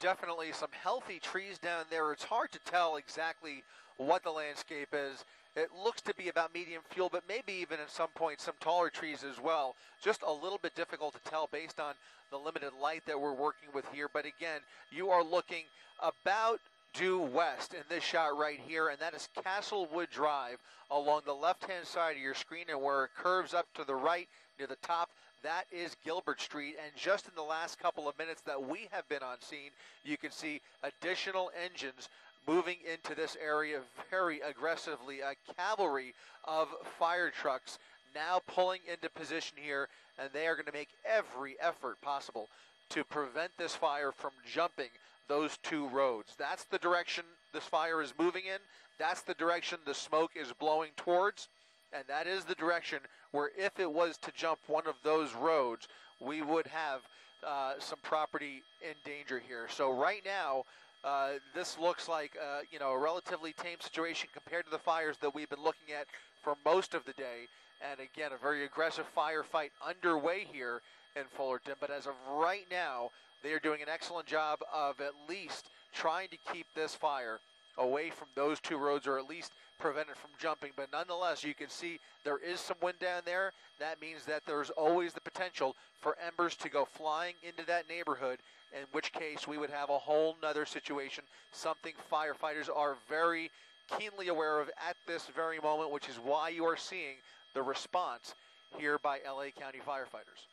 definitely some healthy trees down there. It's hard to tell exactly what the landscape is. It looks to be about medium fuel, but maybe even at some point some taller trees as well. Just a little bit difficult to tell based on the limited light that we're working with here. But again, you are looking about due west in this shot right here, and that is Castlewood Drive along the left-hand side of your screen, and where it curves up to the right near the top, that is Gilbert Street. And just in the last couple of minutes that we have been on scene, you can see additional engines moving into this area very aggressively. A cavalry of fire trucks now pulling into position here, and they are going to make every effort possible to prevent this fire from jumping those two roads. That's the direction this fire is moving in. That's the direction the smoke is blowing towards. And that is the direction where, if it was to jump one of those roads, we would have uh, some property in danger here. So, right now, uh, this looks like uh, you know a relatively tame situation compared to the fires that we've been looking at for most of the day. And again, a very aggressive firefight underway here in Fullerton. But as of right now, they are doing an excellent job of at least trying to keep this fire away from those two roads or at least prevent it from jumping. But nonetheless, you can see there is some wind down there. That means that there's always the potential for embers to go flying into that neighborhood, in which case we would have a whole nother situation, something firefighters are very keenly aware of at this very moment, which is why you are seeing the response here by LA County firefighters.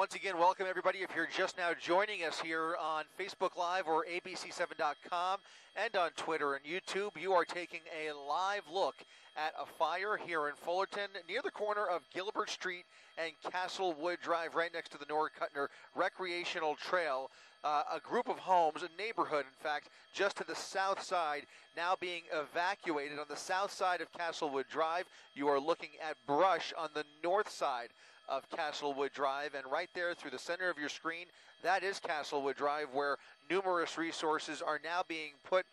Once again, welcome everybody. If you're just now joining us here on Facebook Live or ABC7.com and on Twitter and YouTube, you are taking a live look at a fire here in Fullerton near the corner of Gilbert Street and Castlewood Drive, right next to the Nora Kuttner Recreational Trail. Uh, a group of homes, a neighborhood, in fact, just to the south side, now being evacuated. On the south side of Castlewood Drive, you are looking at brush on the north side of Castlewood Drive. And right there through the center of your screen, that is Castlewood Drive, where numerous resources are now being put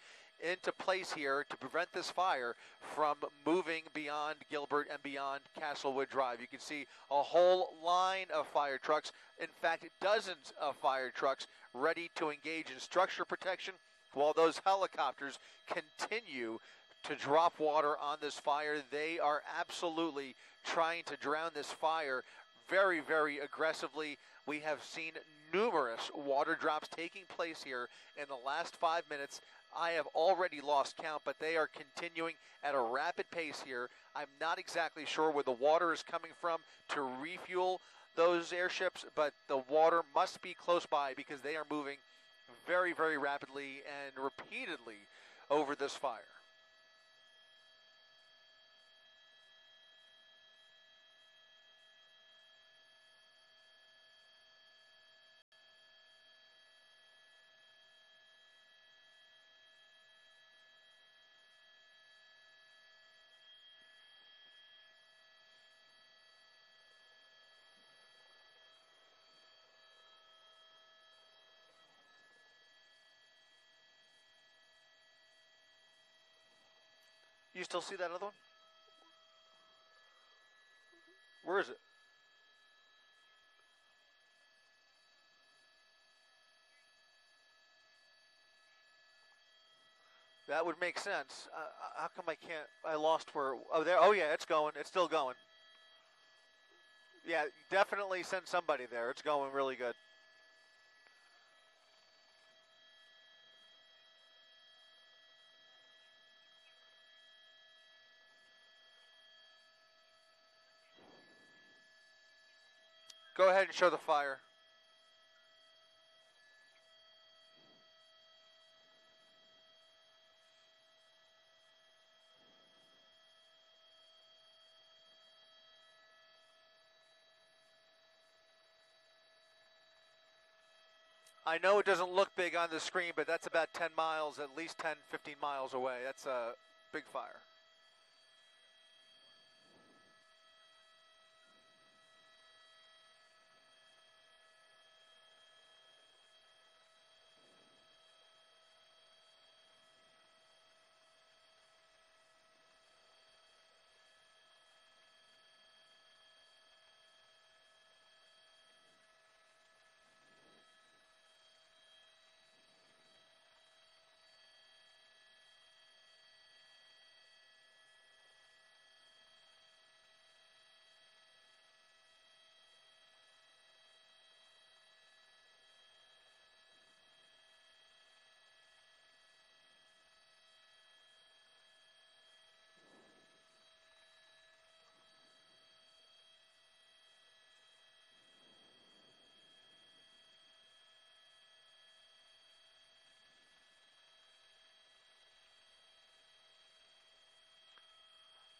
into place here to prevent this fire from moving beyond Gilbert and beyond Castlewood Drive. You can see a whole line of fire trucks, in fact, dozens of fire trucks ready to engage in structure protection while those helicopters continue to drop water on this fire. They are absolutely trying to drown this fire very, very aggressively. We have seen numerous water drops taking place here in the last five minutes. I have already lost count, but they are continuing at a rapid pace here. I'm not exactly sure where the water is coming from to refuel those airships, but the water must be close by because they are moving very, very rapidly and repeatedly over this fire. You still see that other one? Where is it? That would make sense. Uh, uh, how come I can't? I lost where? Oh, there. Oh, yeah, it's going. It's still going. Yeah, definitely send somebody there. It's going really good. Go ahead and show the fire. I know it doesn't look big on the screen, but that's about 10 miles, at least 10, 15 miles away. That's a big fire.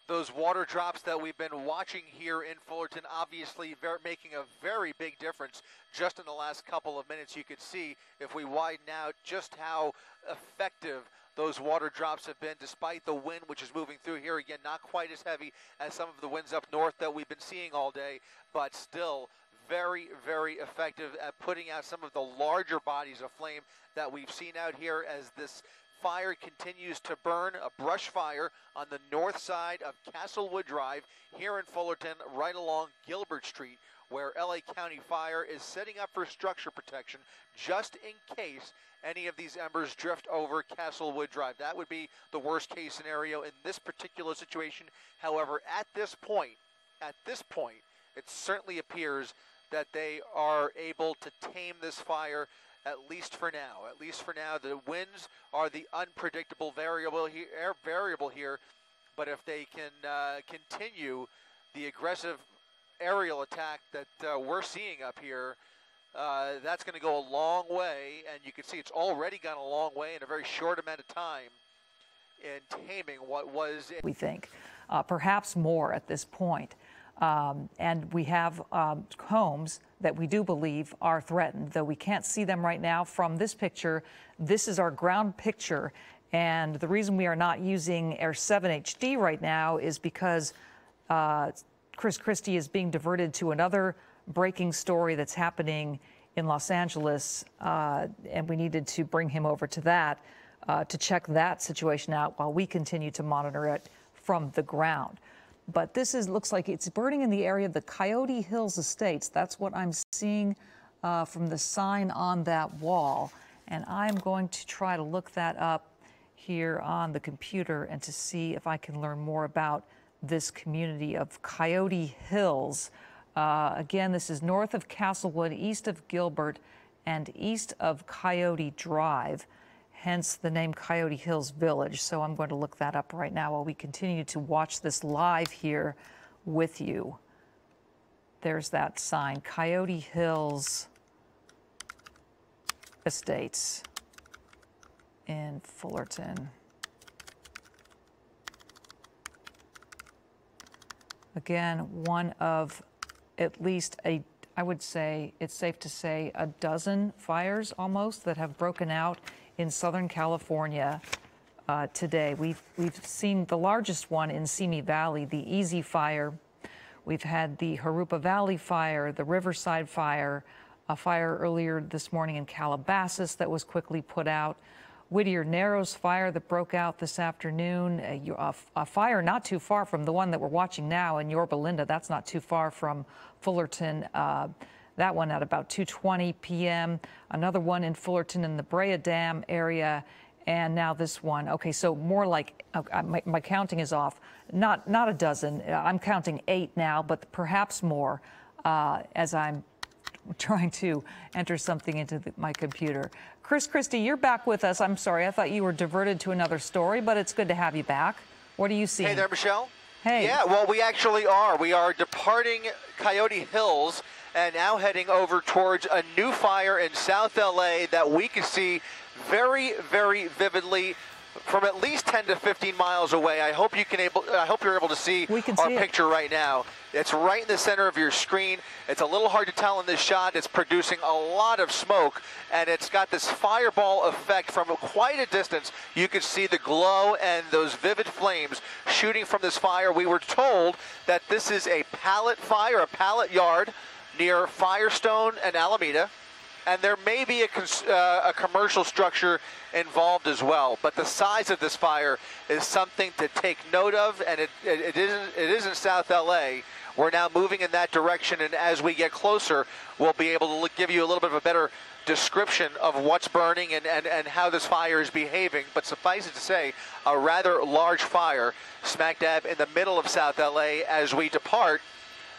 Those water drops that we've been watching here in Fullerton, obviously making a very big difference just in the last couple of minutes. You could see if we widen out just how effective those water drops have been despite the wind which is moving through here again not quite as heavy as some of the winds up north that we've been seeing all day but still very very effective at putting out some of the larger bodies of flame that we've seen out here as this fire continues to burn, a brush fire on the north side of Castlewood Drive here in Fullerton, right along Gilbert Street, where LA County Fire is setting up for structure protection just in case any of these embers drift over Castlewood Drive. That would be the worst case scenario in this particular situation. However, at this point, at this point, it certainly appears that they are able to tame this fire at least for now. At least for now, the winds are the unpredictable variable here. Variable here, but if they can uh, continue the aggressive aerial attack that uh, we're seeing up here, uh, that's going to go a long way. And you can see it's already gone a long way in a very short amount of time in taming what was. We think uh, perhaps more at this point. Um, and we have um, homes that we do believe are threatened, though we can't see them right now from this picture. This is our ground picture. And the reason we are not using Air 7 HD right now is because uh, Chris Cristi is being diverted to another breaking story that's happening in Los Angeles. Uh, and we needed to bring him over to that uh, to check that situation out while we continue to monitor it from the ground but this is looks like it's burning in the area of the Coyote Hills Estates. That's what I'm seeing uh, from the sign on that wall. And I'm going to try to look that up here on the computer and to see if I can learn more about this community of Coyote Hills. Uh, again, this is north of Castlewood, east of Gilbert, and east of Coyote Drive hence the name Coyote Hills Village. So I'm going to look that up right now while we continue to watch this live here with you. There's that sign, Coyote Hills Estates in Fullerton. Again, one of at least a, I would say, it's safe to say, a dozen fires almost that have broken out in Southern California uh, today. We've, we've seen the largest one in Simi Valley, the Easy Fire. We've had the Jurupa Valley Fire, the Riverside Fire, a fire earlier this morning in Calabasas that was quickly put out. Whittier Narrows fire that broke out this afternoon. A, a, a, fire not too far from the one that we're watching now in Yorba Linda. That's not too far from Fullerton. Uh, that one at about 2:20 p.m. Another one in Fullerton in the Brea Dam area, and now this one. Okay, so more like uh, my, my, counting is off. Not not a dozen. I'm counting eight now, but perhaps more uh, as I'm trying to enter something into the, my computer. Chris Cristi, you're back with us. I'm sorry, I thought you were diverted to another story, but it's good to have you back. What are you seeing? Hey there, Michelle. Hey. Yeah, well, we actually are. We are departing Coyote Hills and now heading over towards a new fire in South LA that we can see very, very vividly from at least 10 to 15 miles away. I hope you can able. I hope you're able to see we can our see picture right now. It's right in the center of your screen. It's a little hard to tell in this shot. It's producing a lot of smoke, and it's got this fireball effect from quite a distance. You can see the glow and those vivid flames shooting from this fire. We were told that this is a pallet fire, a pallet yard near Firestone and Alameda and there may be a, uh, a, commercial structure involved as well. But the size of this fire is something to take note of, and it, it, it isn't it isn't South LA. We're now moving in that direction, and as we get closer, we'll be able to give you a little bit of a better description of what's burning and, and, and how this fire is behaving. But suffice it to say, a rather large fire smack dab in the middle of South LA as we depart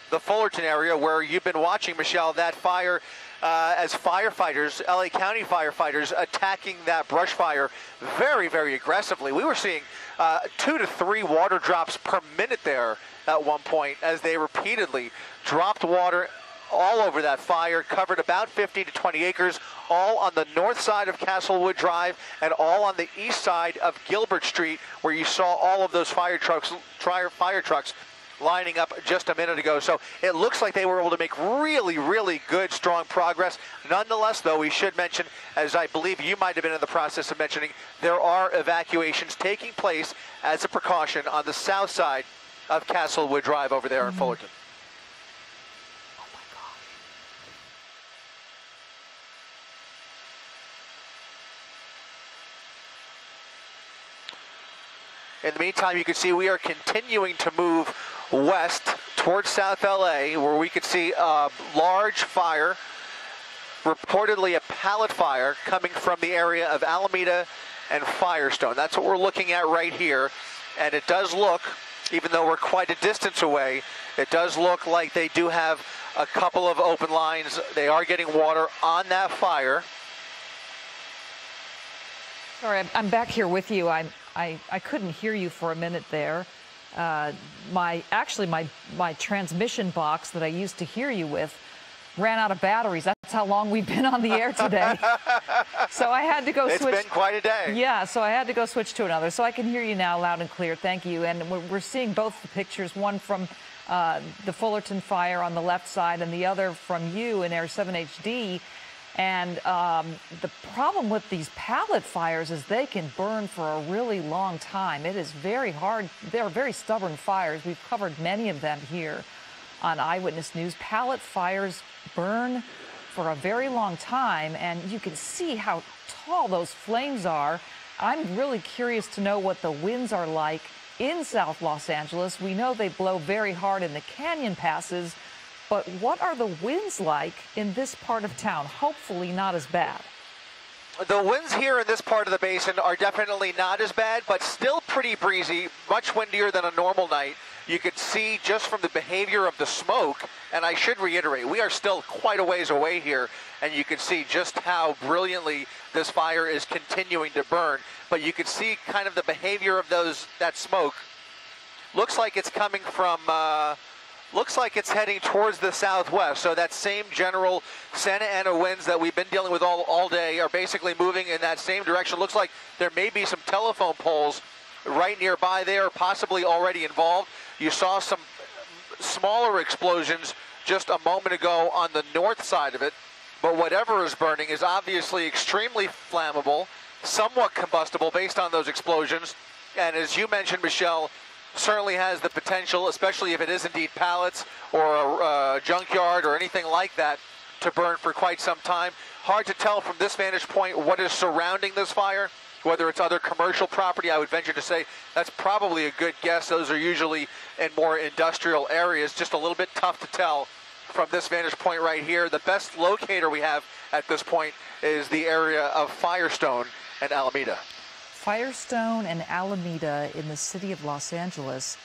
the Fullerton area where you've been watching, Michelle, that fire uh, as firefighters, LA County firefighters, attacking that brush fire very, very aggressively. We were seeing uh, two to three water drops per minute there at one point as they repeatedly dropped water all over that fire, covered about 50 to 20 acres, all on the north side of Castlewood Drive and all on the east side of Gilbert Street, where you saw all of those fire trucks, fire trucks lining up just a minute ago. So it looks like they were able to make really, really good, strong progress. Nonetheless, though, we should mention, as I believe you might have been in the process of mentioning, there are evacuations taking place as a precaution on the south side of Castlewood Drive over there mm-hmm. in Fullerton. In the meantime, you can see we are continuing to move west towards South LA, where we could see a large fire, reportedly a pallet fire, coming from the area of Alameda and Firestone. That's what we're looking at right here. And it does look, even though we're quite a distance away, it does look like they do have a couple of open lines. They are getting water on that fire. Sorry, I'm back here with you. I'm, I, I couldn't hear you for a minute there uh, my actually my my transmission box that I used to hear you with ran out of batteries. That's how long we've been on the air today. so I had to go it's switch. It's been quite a day. Yeah, so I had to go switch to another. So I can hear you now loud and clear. Thank you. And we're, seeing both the pictures, one from uh, the Fullerton fire on the left side and the other from you in Air 7 HD. And um, the problem with these pallet fires is they can burn for a really long time. It is very hard. They're very stubborn fires. We've covered many of them here on Eyewitness News. Pallet fires burn for a very long time, and you can see how tall those flames are. I'm really curious to know what the winds are like in South Los Angeles. We know they blow very hard in the canyon passes. But what are the winds like in this part of town? Hopefully not as bad. The winds here in this part of the basin are definitely not as bad, but still pretty breezy, much windier than a normal night. You could see just from the behavior of the smoke, and I should reiterate, we are still quite a ways away here, and you can see just how brilliantly this fire is continuing to burn. But you can see kind of the behavior of those that smoke. Looks like it's coming from uh, looks like it's heading towards the southwest. So that same general Santa Ana winds that we've been dealing with all, all day are basically moving in that same direction. Looks like there may be some telephone poles right nearby there, possibly already involved. You saw some smaller explosions just a moment ago on the north side of it. But whatever is burning is obviously extremely flammable, somewhat combustible based on those explosions. And as you mentioned, Michelle, certainly has the potential, especially if it is indeed pallets or a uh, junkyard or anything like that, to burn for quite some time. Hard to tell from this vantage point what is surrounding this fire, whether it's other commercial property. I would venture to say that's probably a good guess. Those are usually in more industrial areas. Just a little bit tough to tell from this vantage point right here. The best locator we have at this point is the area of Firestone and Alameda. Firestone and Alameda in the city of Los Angeles.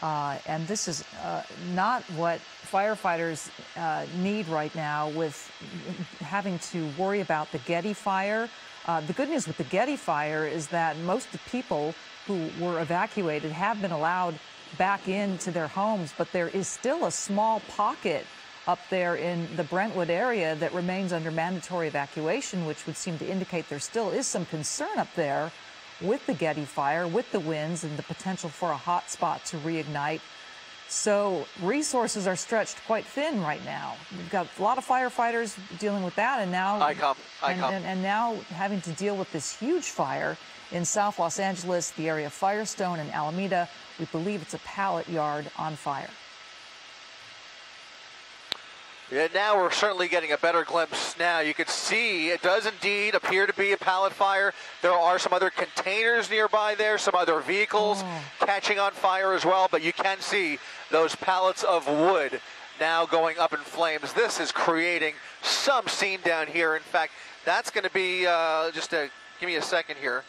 Uh, and this is uh, not what firefighters uh, need right now with having to worry about the Getty fire. Uh, the good news with the Getty fire is that most of the people who were evacuated have been allowed back into their homes, but there is still a small pocket up there in the Brentwood area that remains under mandatory evacuation, which would seem to indicate there still is some concern up there with the Getty fire, with the winds, and the potential for a hot spot to reignite. So resources are stretched quite thin right now. We've got a lot of firefighters dealing with that, and now I come, I and. And, and now having to deal with this huge fire in South Los Angeles, the area of Firestone and Alameda. We believe it's a pallet yard on fire. Yeah, now we're certainly getting a better glimpse now. You can see it does indeed appear to be a pallet fire. There are some other containers nearby there, some other vehicles Oh. catching on fire as well, but you can see those pallets of wood now going up in flames. This is creating some scene down here. In fact, that's going to be uh, just a give me a second here.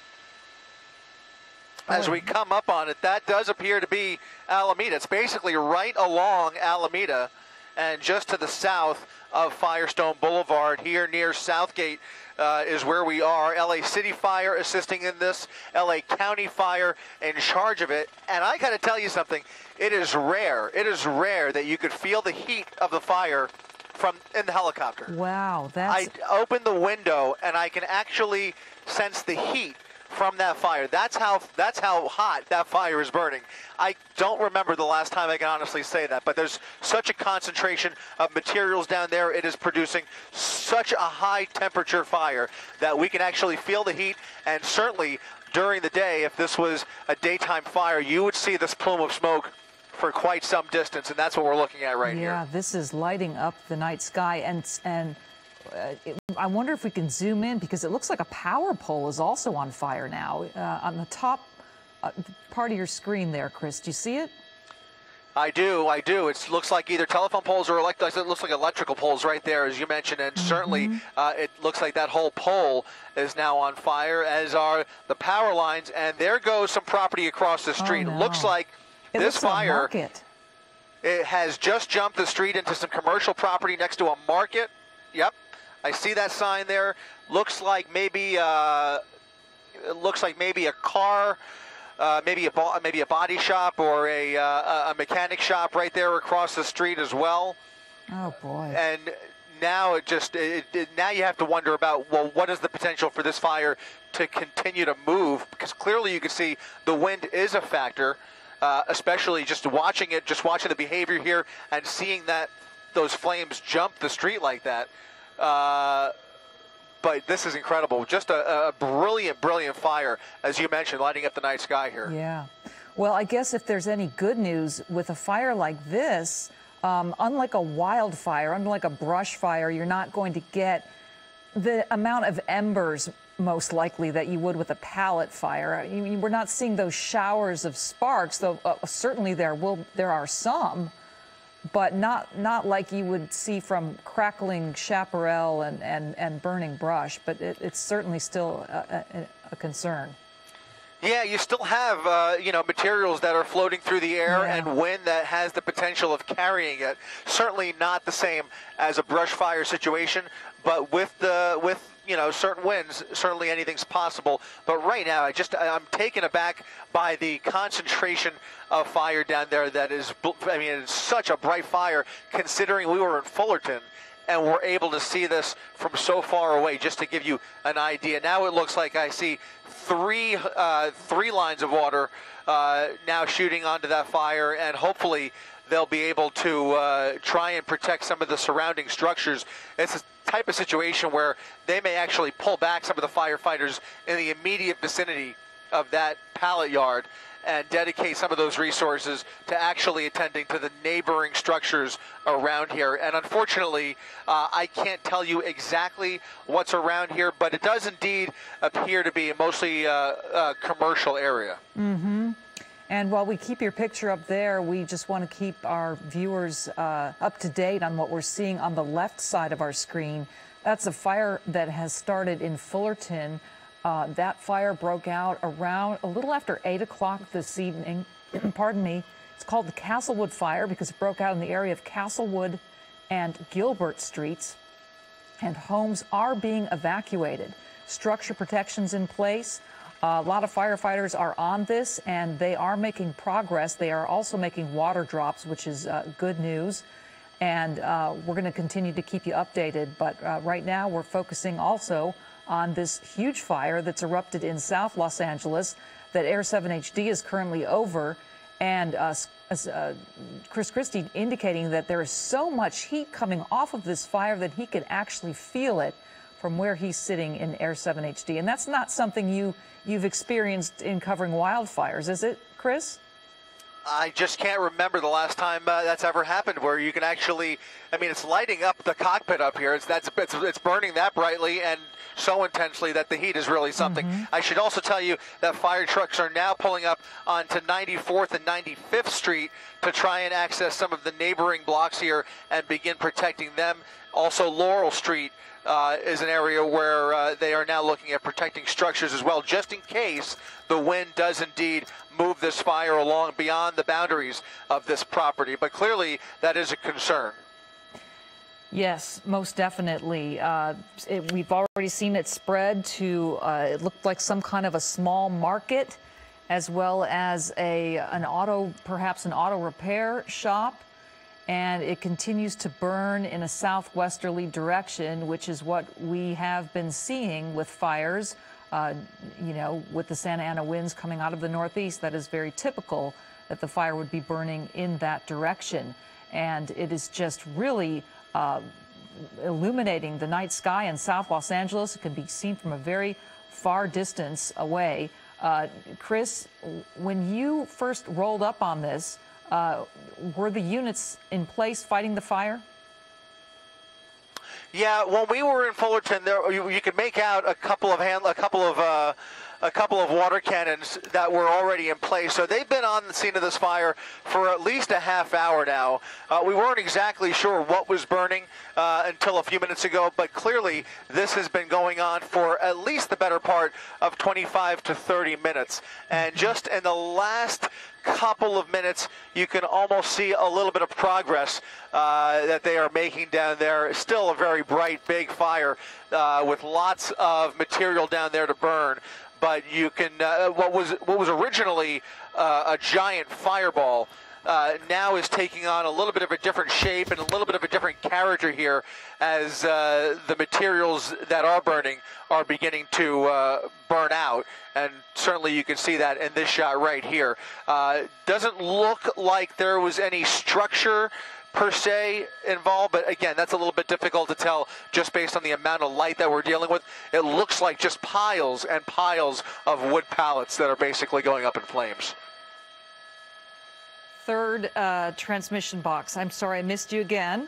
As we come up on it, that does appear to be Alameda. It's basically right along Alameda and just to the south of Firestone Boulevard here near South Gate uh, is where we are. LA City Fire assisting in this, LA County Fire in charge of it. And I got to tell you something, it is rare, it is rare that you could feel the heat of the fire from in the helicopter. Wow, that's I open the window and I can actually sense the heat from that fire. That's how that's how hot that fire is burning. I don't remember the last time I can honestly say that, but there's such a concentration of materials down there. It is producing such a high temperature fire that we can actually feel the heat and certainly during the day if this was a daytime fire, you would see this plume of smoke for quite some distance and that's what we're looking at right yeah. here. This is lighting up the night sky, and and uh, it, I wonder if we can zoom in because it looks like a power pole is also on fire now uh, on the top uh, part of your screen there, Chris. Do you see it? I do, I do. It looks like either telephone poles or elect- it looks like electrical poles right there, as you mentioned, and certainly uh, it looks like that whole pole is now on fire, as are the power lines, and there goes some property across the street. no. Looks like It this looks like fire market. it has just jumped the street into some commercial property next to a market. Yep, I see that sign there. Looks like maybe uh, looks like maybe a car, uh, maybe a bo- maybe a body shop or a uh, a mechanic shop right there across the street as well. Oh boy. And now it just it, it, now you have to wonder about well, what is the potential for this fire to continue to move? Because clearly you can see the wind is a factor, uh, especially just watching it, just watching the behavior here and seeing that those flames jump the street like that. Uh, but this is incredible. Just a, a brilliant, brilliant fire, as you mentioned, lighting up the night sky here. Yeah. Well, I guess if there's any good news with a fire like this, um, unlike a wildfire, unlike a brush fire, you're not going to get the amount of embers most likely that you would with a pallet fire. I mean, we're not seeing those showers of sparks, though uh, certainly there will there are some, but not not like you would see from crackling chaparral and, and, and burning brush. But it, it's certainly still a, a, a concern. Yeah, you still have uh, you know materials that are floating through the air Yeah. and wind that has the potential of carrying it. Certainly not the same as a brush fire situation, but with the with you know certain winds, certainly anything's possible. But right now, I just I'm taken aback by the concentration of fire down there. That is, I mean, it's such a bright fire considering we were in Fullerton and we're able to see this from so far away just to give you an idea now it looks like i see three uh, three lines of water uh, now shooting onto that fire and hopefully they'll be able to uh, try and protect some of the surrounding structures it's type of situation where they may actually pull back some of the firefighters in the immediate vicinity of that pallet yard and dedicate some of those resources to actually attending to the neighboring structures around here. And unfortunately, uh, I can't tell you exactly what's around here, but it does indeed appear to be a mostly uh, uh, commercial area. And while we keep your picture up there, we just want to keep our viewers uh, up to date on what we're seeing on the left side of our screen. That's a fire that has started in Fullerton. Uh, that fire broke out around a little after 8 o'clock this evening. Pardon me. It's called the Castlewood Fire because it broke out in the area of Castlewood and Gilbert Streets and homes are being evacuated. Structure protections in place. A lot of firefighters are on this and they are making progress. They are also making water drops, which is uh, good news. And uh, we're going to continue to keep you updated. But uh, right now, we're focusing also on this huge fire that's erupted in South Los Angeles that Air 7 HD is currently over. And uh, uh, Chris Cristi indicating that there is so much heat coming off of this fire that he can actually feel it from where he's sitting in Air 7 HD. And that's not something you, you've experienced in covering wildfires, is it, Chris? I just can't remember the last time uh, that's ever happened where you can actually, I mean, it's lighting up the cockpit up here. It's, that's, it's, it's burning that brightly and so intensely that the heat is really something. Mm-hmm. I should also tell you that fire trucks are now pulling up onto 94th and 95th Street to try and access some of the neighboring blocks here and begin protecting them. Also, Laurel Street uh, is an area where uh, they are now looking at protecting structures as well, just in case the wind does indeed move this fire along beyond the boundaries of this property. But clearly, that is a concern. Yes, most definitely. Uh, it, we've already seen it spread to, uh, it looked like some kind of a small market, as well as a an auto, perhaps an auto repair shop and it continues to burn in a southwesterly direction, which is what we have been seeing with fires. Uh, you know, with the Santa Ana winds coming out of the northeast, that is very typical that the fire would be burning in that direction. And it is just really uh, illuminating the night sky in South Los Angeles. It can be seen from a very far distance away. Uh, Chris, when you first rolled up on this, uh, were the units in place fighting the fire? Yeah, when we were in Fullerton, there you, you could make out a couple of hand, a couple of uh, a couple of water cannons that were already in place. So they've been on the scene of this fire for at least a half hour now. Uh, we weren't exactly sure what was burning uh, until a few minutes ago, but clearly this has been going on for at least the better part of 25 to 30 minutes. And just in the last couple of minutes, you can almost see a little bit of progress uh, that they are making down there. Still a very bright, big fire uh, with lots of material down there to burn but you can uh, what was what was originally uh, a giant fireball uh, now is taking on a little bit of a different shape and a little bit of a different character here as uh, the materials that are burning are beginning to uh, burn out. And certainly you can see that in this shot right here. Uh, doesn't look like there was any structure per se involved, but again, that's a little bit difficult to tell just based on the amount of light that we're dealing with. It looks like just piles and piles of wood pallets that are basically going up in flames. Third uh, transmission box. I'm sorry I missed you again.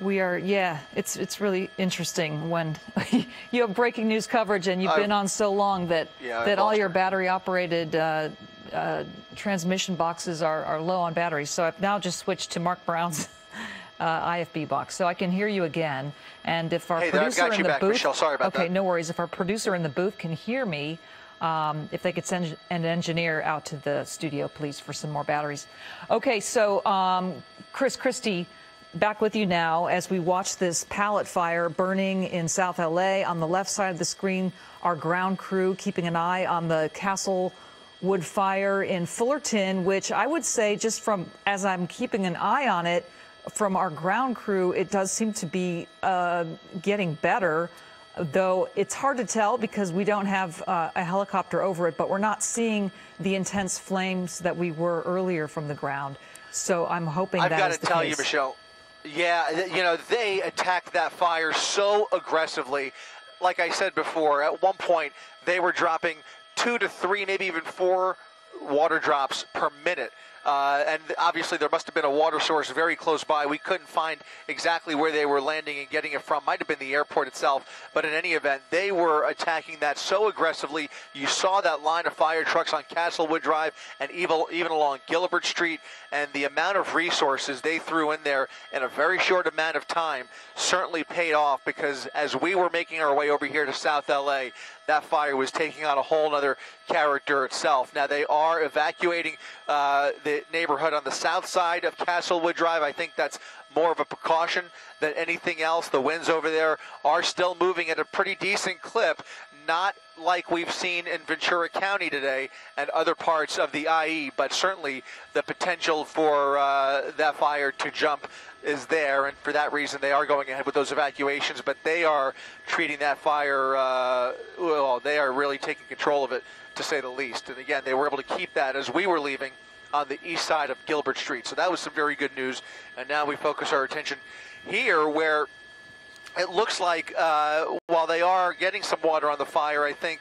We are, yeah, it's it's really interesting when you have breaking news coverage and you've been on so long that yeah, that all your battery operated uh, uh, transmission boxes are, are low on batteries. So I've now just switched to Marc Brown's uh, IFB box, so I can hear you again. And if our hey, producer in the back, booth, Michelle. Sorry about that. okay, that. no worries. If our producer in the booth can hear me, um, if they could send an engineer out to the studio, please, for some more batteries. Okay, so um, Chris Cristi, back with you now as we watch this pallet fire burning in South LA. On the left side of the screen, our ground crew keeping an eye on the Castle wood fire in Fullerton, which I would say, just from as I'm keeping an eye on it, from our ground crew, it does seem to be uh, getting better. Though it's hard to tell because we don't have uh, a helicopter over it, but we're not seeing the intense flames that we were earlier from the ground. So I'm hoping I've got to tell case. you, Michelle. Yeah, you know they attacked that fire so aggressively. Like I said before, at one point they were dropping two to three, maybe even four water drops per minute. Uh, and obviously, there must have been a water source very close by. We couldn't find exactly where they were landing and getting it from. Might have been the airport itself. But in any event, they were attacking that so aggressively. You saw that line of fire trucks on Castlewood Drive and even, even along Gilbert Street. And the amount of resources they threw in there in a very short amount of time certainly paid off because as we were making our way over here to South LA, that fire was taking on a whole other character itself. Now they are evacuating uh, the neighborhood on the south side of Castlewood Drive. I think that's more of a precaution than anything else. The winds over there are still moving at a pretty decent clip. not like we've seen in Ventura County today and other parts of the IE, but certainly the potential for uh, that fire to jump is there, and for that reason they are going ahead with those evacuations. But they are treating that fire, uh, well, they are really taking control of it, to say the least. And again, they were able to keep that as we were leaving on the east side of Gilbert Street. So that was some very good news. And now we focus our attention here, where it looks like uh, while they are getting some water on the fire, I think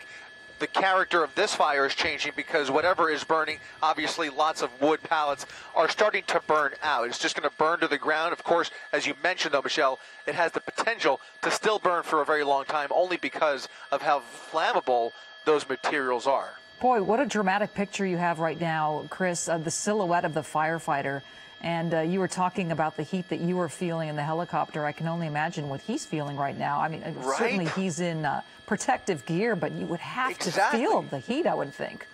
the character of this fire is changing because whatever is burning, obviously lots of wood pallets are starting to burn out. It's just going to burn to the ground. Of course, as you mentioned though, Michelle, it has the potential to still burn for a very long time only because of how flammable those materials are. Boy, what a dramatic picture you have right now, Chris, uh, the silhouette of the firefighter. And uh, you were talking about the heat that you were feeling in the helicopter. I can only imagine what he's feeling right now. I mean, uh, right? certainly he's in uh, protective gear, but you would have exactly. to feel the heat, I would think.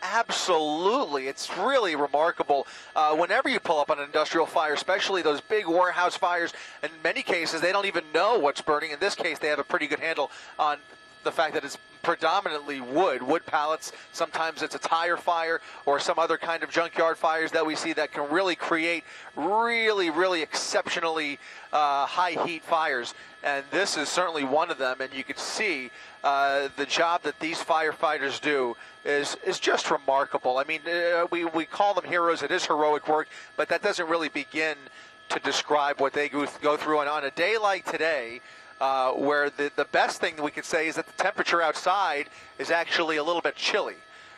Absolutely. It's really remarkable. Uh, whenever you pull up on an industrial fire, especially those big warehouse fires, in many cases, they don't even know what's burning. In this case, they have a pretty good handle on the fact that it's predominantly wood, wood pallets. Sometimes it's a tire fire or some other kind of junkyard fires that we see that can really create really, really exceptionally uh, high heat fires. And this is certainly one of them. And you can see uh, the job that these firefighters do is is just remarkable. I mean, uh, we we call them heroes. It is heroic work, but that doesn't really begin to describe what they go, go through. And on a day like today, uh, where the, the best thing that we could say is that the temperature outside is actually a little bit chilly.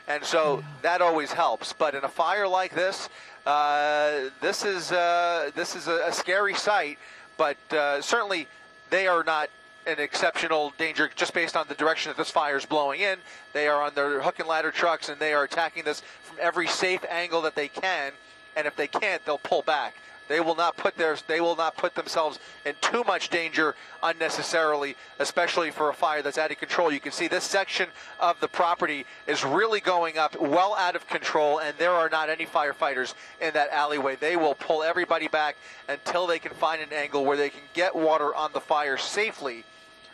And so that always helps. But in a fire like this, uh, this is, uh, this is a, a, scary sight. But uh, certainly they are not an exceptional danger just based on the direction that this fire is blowing in. They are on their hook and ladder trucks and they are attacking this from every safe angle that they can. And if they can't, they'll pull back. They will not put their they will not put themselves in too much danger unnecessarily, especially for a fire that's out of control. You can see this section of the property is really going up well out of control, and there are not any firefighters in that alleyway. They will pull everybody back until they can find an angle where they can get water on the fire safely.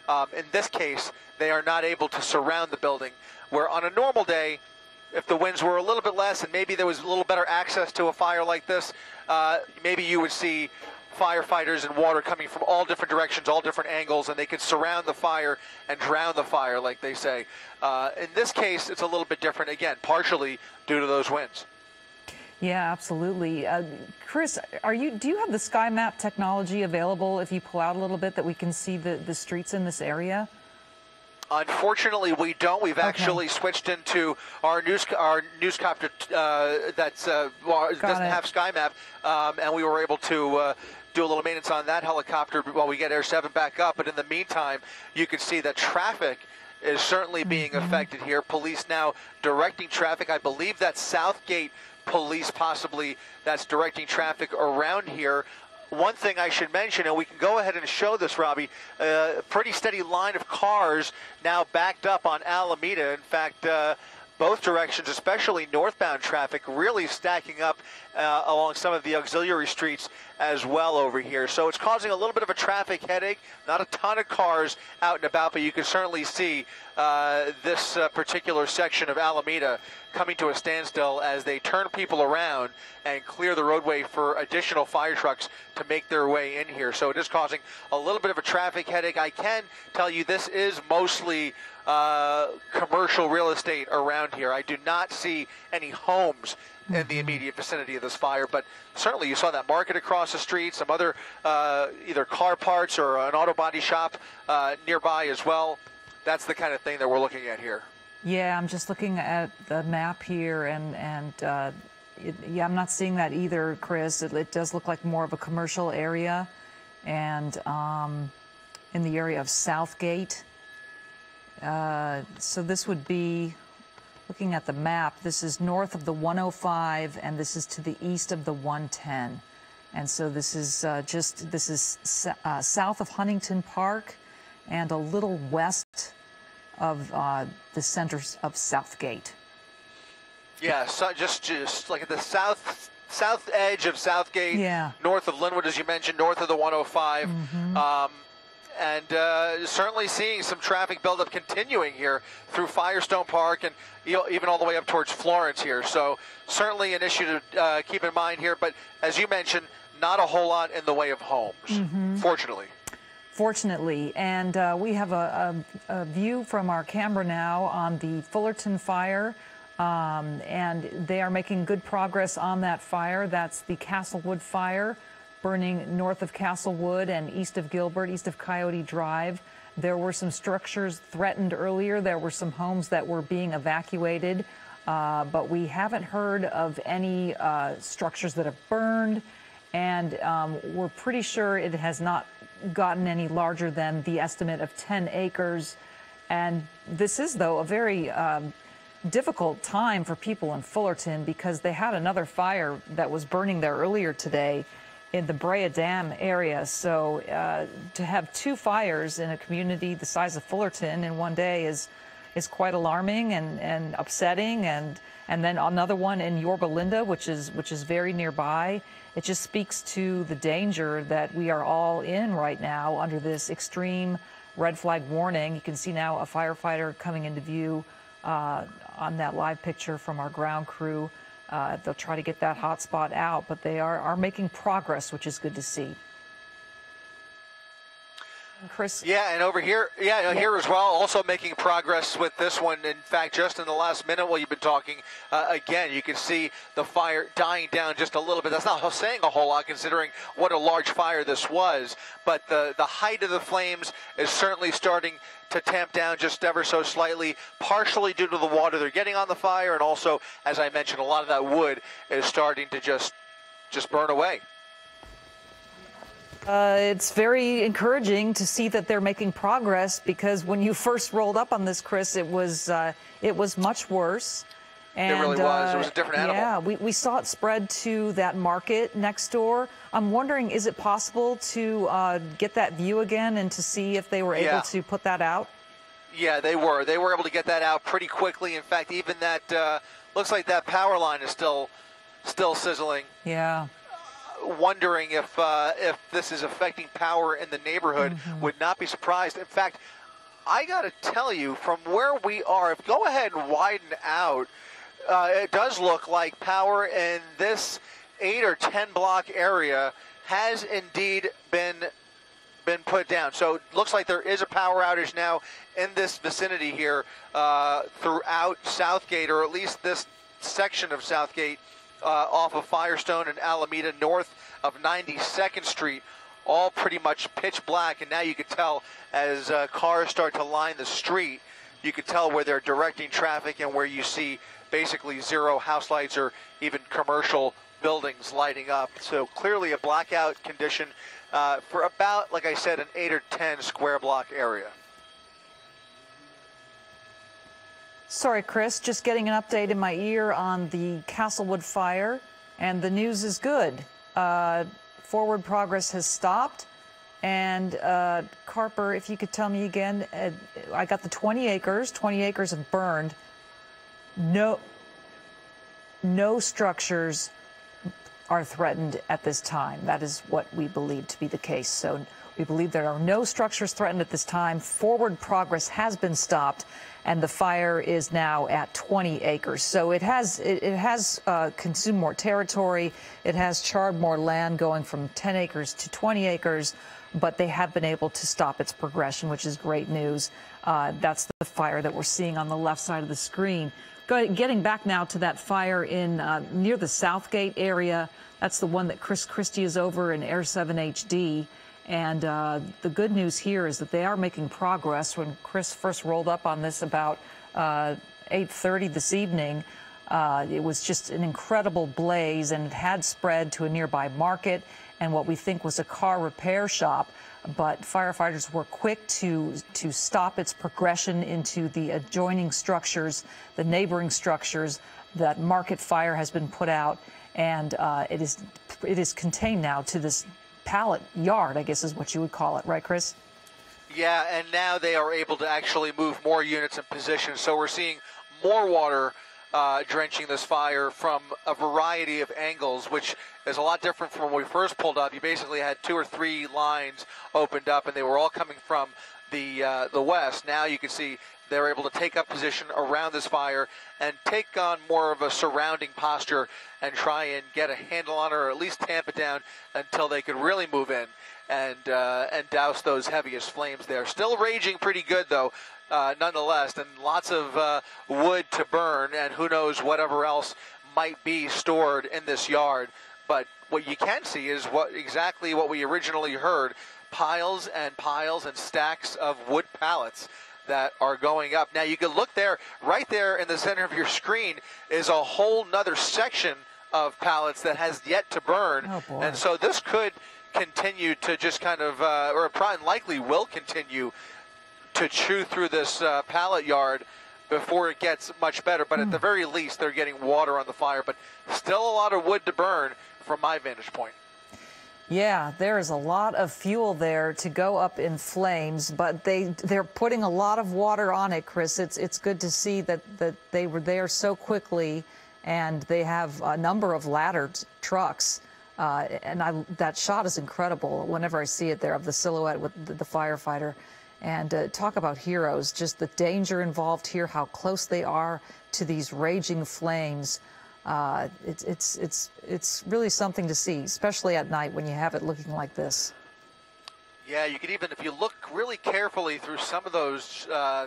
Um, in this case, they are not able to surround the building. Where on a normal day, if the winds were a little bit less and maybe there was a little better access to a fire like this, uh, maybe you would see firefighters and water coming from all different directions, all different angles, and they could surround the fire and drown the fire, like they say. Uh, in this case, it's a little bit different, again, partially due to those winds. Yeah, absolutely. Uh, Chris, are you? Do you have the Sky Map technology available? If you pull out a little bit, that we can see the the streets in this area. Unfortunately, we don't. We've okay. actually switched into our news our newscopter uh, that's uh, well, doesn't it. have SkyMap, um, and we were able to. Uh, do a little maintenance on that helicopter while we get Air 7 back up. But in the meantime, you can see that traffic is certainly being mm-hmm. affected here. Police now directing traffic. I believe that South Gate police possibly that's directing traffic around here one thing I should mention, and we can go ahead and show this, Robbie, uh, a pretty steady line of cars now backed up on Alameda. In fact, uh, both directions, especially northbound traffic, really stacking up uh, along some of the auxiliary streets as well over here. So it's causing a little bit of a traffic headache. Not a ton of cars out and about, but you can certainly see uh, this uh, particular section of Alameda coming to a standstill as they turn people around and clear the roadway for additional fire trucks to make their way in here. So it is causing a little bit of a traffic headache. I can tell you this is mostly uh, commercial real estate around here. I do not see any homes in the mm-hmm. immediate vicinity of this fire, but certainly you saw that market across the street, some other uh, either car parts or an auto body shop uh, nearby as well. That's the kind of thing that we're looking at here. Yeah, I'm just looking at the map here, and and uh, it, yeah, I'm not seeing that either, Chris. It, it, does look like more of a commercial area, and um, in the area of South Gate. Uh, so this would be, looking at the map, this is north of the 105 and this is to the east of the 110. And so this is uh, just, this is uh, south of Huntington Park and a little west of uh, the center of South Gate. Yeah, so just, just like at the south south edge of South Gate, yeah. north of Lynwood, as you mentioned, north of the 105. Mm-hmm. Um, and uh, certainly seeing some traffic buildup continuing here through Firestone Park and even all the way up towards Florence here. So certainly an issue to uh, keep in mind here. But as you mentioned, not a whole lot in the way of homes, mm-hmm. fortunately. Fortunately, and uh, we have a, a, a, view from our camera now on the Fullerton fire, um, and they are making good progress on that fire. That's the Castlewood fire burning north of Castlewood and east of Gilbert, east of Coyote Drive. There were some structures threatened earlier. There were some homes that were being evacuated, uh, but we haven't heard of any uh, structures that have burned. And um, we're pretty sure it has not gotten any larger than the estimate of 10 acres. And this is, though, a very um, difficult time for people in Fullerton because they had another fire that was burning there earlier today in the Brea Dam area. So uh, to have two fires in a community the size of Fullerton in one day is is quite alarming and, and upsetting. And and then another one in Yorba Linda, which is which is very nearby. It just speaks to the danger that we are all in right now under this extreme red flag warning. You can see now a firefighter coming into view uh, on that live picture from our ground crew. Uh, they'll try to get that hot spot out, but they are, are making progress, which is good to see. Chris? Yeah, and over here, yeah, here as well, also making progress with this one. In fact, just in the last minute while you've been talking, uh, again, you can see the fire dying down just a little bit. That's not saying a whole lot considering what a large fire this was, but the, the height of the flames is certainly starting to tamp down just ever so slightly, partially due to the water they're getting on the fire, and also, as I mentioned, a lot of that wood is starting to just just burn away. Uh, it's very encouraging to see that they're making progress because when you first rolled up on this, Chris, it was uh, it was much worse. And, it really was. it was a different animal. Yeah, we, we saw it spread to that market next door. I'm wondering, is it possible to uh, get that view again and to see if they were able yeah. to put that out? Yeah, they were. They were able to get that out pretty quickly. In fact, even that uh, looks like that power line is still still sizzling. Yeah wondering if uh, if this is affecting power in the neighborhood. Mm-hmm. Would not be surprised. In fact, I got to tell you, from where we are, if go ahead and widen out, uh, it does look like power in this eight or ten block area has indeed been been put down. So it looks like there is a power outage now in this vicinity here uh, throughout South Gate, or at least this section of South Gate uh, off of Firestone and Alameda north of 92nd Street, all pretty much pitch black. And now you can tell as uh, cars start to line the street, you can tell where they're directing traffic and where you see basically zero house lights or even commercial buildings lighting up. So clearly a blackout condition uh, for about, like I said, an 8 or 10 square block area. Sorry, Chris, just getting an update in my ear on the Castlewood fire, and the news is good. Uh, forward progress has stopped. And uh, Carper, if you could tell me again, uh, I got the 20 acres. 20 acres have burned. No, no structures are threatened at this time. That is what we believe to be the case. So we believe there are no structures threatened at this time. Forward progress has been stopped, and the fire is now at 20 acres. So it has it, it has uh, consumed more territory. It has charred more land, going from 10 acres to 20 acres. But they have been able to stop its progression, which is great news. Uh, that's the fire that we're seeing on the left side of the screen. Getting back now to that fire in uh, near the South Gate area. That's the one that Chris Cristi is over in Air 7 HD. And uh, the good news here is that they are making progress. When Chris first rolled up on this about uh, 8:30 this evening, uh, it was just an incredible blaze, and it had spread to a nearby market and what we think was a car repair shop. But firefighters were quick to to stop its progression into the adjoining structures, the neighboring structures. That market fire has been put out, and uh, it is it is contained now to this pallet yard, I guess is what you would call it, right, Chris? Yeah, and now they are able to actually move more units in position. So we're seeing more water uh, drenching this fire from a variety of angles, which is a lot different from when we first pulled up. You basically had two or three lines opened up, and they were all coming from the uh, the west. Now you can see they're able to take up position around this fire and take on more of a surrounding posture and try and get a handle on it, or at least tamp it down until they could really move in and uh, and douse those heaviest flames there. Still raging pretty good though uh, nonetheless, and lots of uh, wood to burn, and who knows whatever else might be stored in this yard. But what you can see is what exactly what we originally heard: piles and piles and stacks of wood pallets that are going up. Now you can look there, right there in the center of your screen is a whole nother section of pallets that has yet to burn, oh and so this could continue to just kind of, uh, or probably likely will continue to chew through this uh, pallet yard before it gets much better. But at the hmm. very least, they're getting water on the fire. But still a lot of wood to burn from my vantage point. Yeah, there is a lot of fuel there to go up in flames, but they they're putting a lot of water on it, Chris. It's it's good to see that that they were there so quickly, and they have a number of laddered trucks. Uh, and I, that shot is incredible. Whenever I see it there of the silhouette with the, the firefighter and uh, talk about heroes, just the danger involved here, how close they are to these raging flames. Uh, it's, it's, it's, it's really something to see, especially at night when you have it looking like this. Yeah, you can even, if you look really carefully through some of those uh,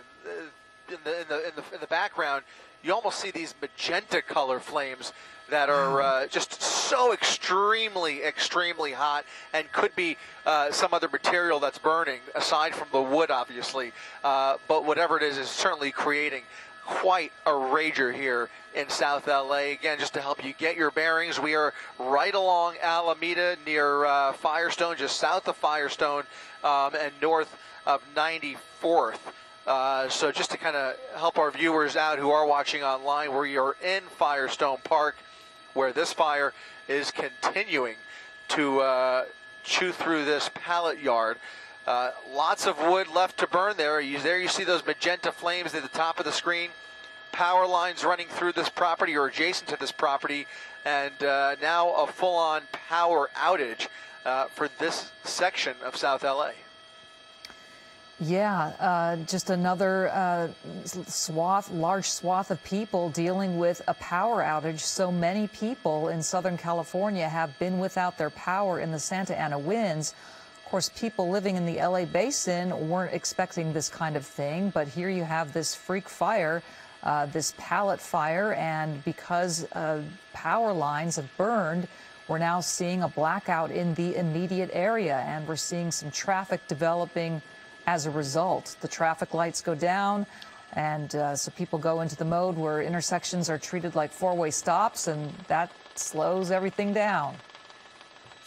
in, the, in, the, in, the, in the background, you almost see these magenta color flames that are uh, just so extremely, extremely hot and could be uh, some other material that's burning, aside from the wood, obviously. Uh, but whatever it is, is certainly creating quite a rager here in South LA. Again, just to help you get your bearings, we are right along Alameda near uh, Firestone, just south of Firestone um, and north of 94th. Uh, so just to kind of help our viewers out who are watching online, we are in Firestone Park where this fire is continuing to uh, chew through this pallet yard. Uh, lots of wood left to burn there. You, there you see those magenta flames at the top of the screen. Power lines running through this property or adjacent to this property, and uh, now a full-on power outage uh, for this section of South LA. Yeah, uh, just another uh, swath, large swath of people dealing with a power outage. So many people in Southern California have been without their power in the Santa Ana winds. Of course, people living in the LA basin weren't expecting this kind of thing, but here you have this freak fire, uh, this pallet fire, and because uh, power lines have burned, we're now seeing a blackout in the immediate area, and we're seeing some traffic developing as a result. The traffic lights go down, and uh, so people go into the mode where intersections are treated like four-way stops, and that slows everything down.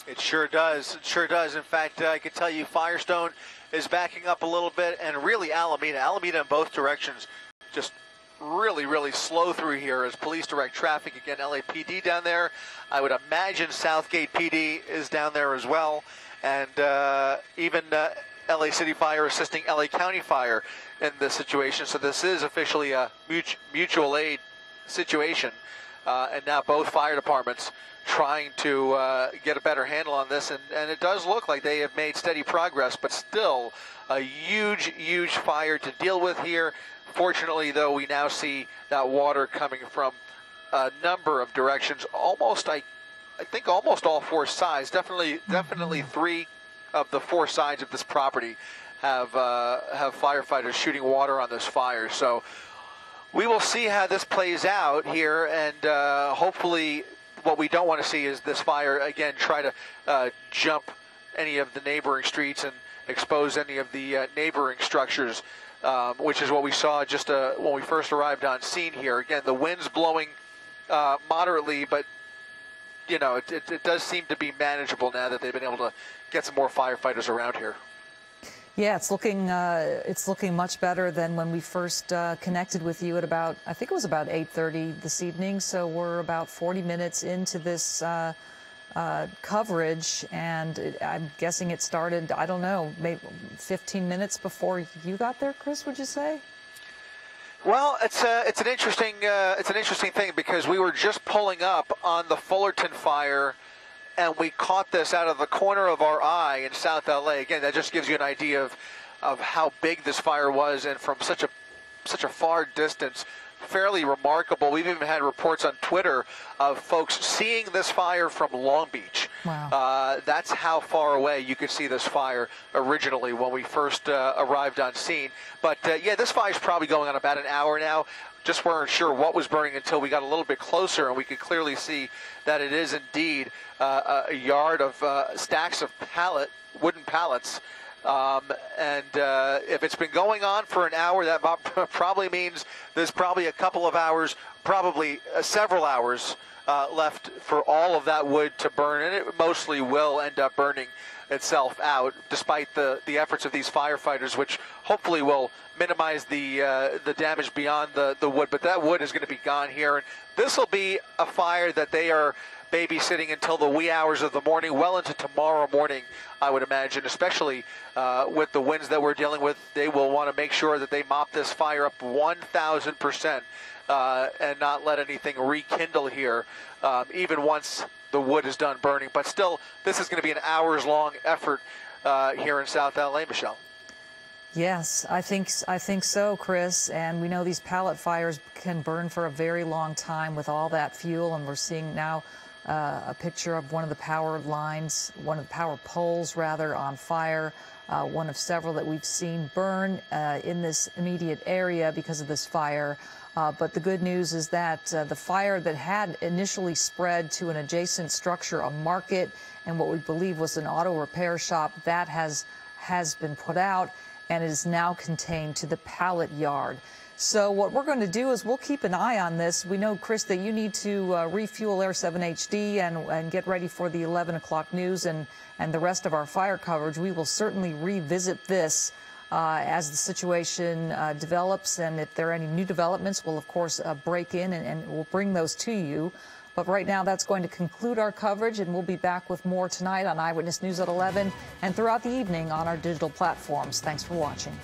It sure does. It sure does. In fact, uh, I could tell you Firestone is backing up a little bit, and really Alameda. Alameda in both directions just really, really slow through here as police direct traffic. Again, LAPD down there. I would imagine South Gate PD is down there as well. And uh, even uh, LA City Fire assisting LA County Fire in this situation. So this is officially a mutual aid situation. Uh, and now both fire departments trying to uh, get a better handle on this. And, and it does look like they have made steady progress, but still a huge, huge fire to deal with here. Fortunately, though, we now see that water coming from a number of directions. Almost, I, I think, almost all four sides. Definitely, definitely mm-hmm. three of the four sides of this property have uh, have firefighters shooting water on this fire. So we will see how this plays out here, and uh, hopefully, what we don't want to see is this fire again try to uh, jump any of the neighboring streets and expose any of the uh, neighboring structures. Um, which is what we saw just uh, when we first arrived on scene here. Again, the wind's blowing uh, moderately, but you know, it, it, it, does seem to be manageable now that they've been able to get some more firefighters around here. Yeah, it's looking uh, it's looking much better than when we first uh, connected with you at about I think it was about 8:30 this evening. So we're about 40 minutes into this uh, uh coverage, and it, I'm guessing it started I don't know maybe 15 minutes before you got there, Chris. Would you say? Well, it's a, it's an interesting uh, it's an interesting thing because we were just pulling up on the Fullerton fire, and we caught this out of the corner of our eye in South LA. Again, that just gives you an idea of of how big this fire was, and from such a such a far distance fairly remarkable. We've even had reports on Twitter of folks seeing this fire from Long Beach. Wow. Uh, that's how far away you could see this fire originally when we first uh, arrived on scene. But uh, yeah, this fire is probably going on about an hour now. Just weren't sure what was burning until we got a little bit closer and we could clearly see that it is indeed uh, a yard of uh, stacks of pallet, wooden pallets. Um, and uh, if it's been going on for an hour, that probably means there's probably a couple of hours, probably uh, several hours uh, left for all of that wood to burn, and it mostly will end up burning itself out, despite the, the efforts of these firefighters, which hopefully will minimize the uh, the damage beyond the, the wood. But that wood is going to be gone here, and this will be a fire that they are babysitting until the wee hours of the morning, well into tomorrow morning, I would imagine, especially uh, with the winds that we're dealing with. They will want to make sure that they mop this fire up 1,000% uh, and not let anything rekindle here, um, even once the wood is done burning. But still, this is going to be an hours long effort uh, here in South LA, Michelle. Yes, I think I think so, Chris. And we know these pallet fires can burn for a very long time with all that fuel, and we're seeing now uh, a picture of one of the power lines, one of the power poles, rather, on fire. Uh, one of several that we've seen burn uh, in this immediate area because of this fire. Uh, but the good news is that uh, the fire that had initially spread to an adjacent structure, a market, and what we believe was an auto repair shop, that has has been put out and it is now contained to the pallet yard. So what we're going to do is we'll keep an eye on this. We know, Chris, that you need to uh, refuel Air 7 HD and, and get ready for the 11 o'clock news and, and the rest of our fire coverage. We will certainly revisit this uh, as the situation uh, develops. And if there are any new developments, we'll, of course, uh, break in and, and we'll bring those to you. But right now, that's going to conclude our coverage, and we'll be back with more tonight on Eyewitness News at 11 and throughout the evening on our digital platforms. Thanks for watching.